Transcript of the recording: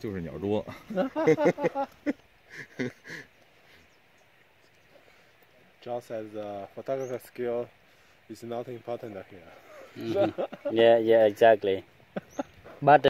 就是鸟多。John says the photography skill is not important here. Mm-hmm. Yeah, yeah, exactly. But